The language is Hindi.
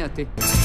sanjati.